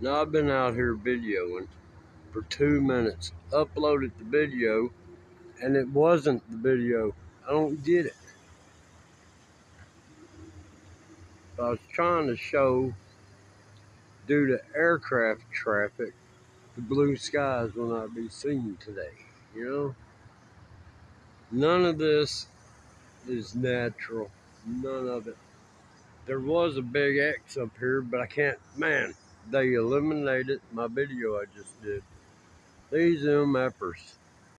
Now I've been out here videoing for two minutes, uploaded the video, and it wasn't the video. I don't get it. I was trying to show, due to aircraft traffic, the blue skies will not be seen today, you know? None of this is natural. None of it. There was a big X up here, but I can't, man, they eliminated my video I just did. These MFers.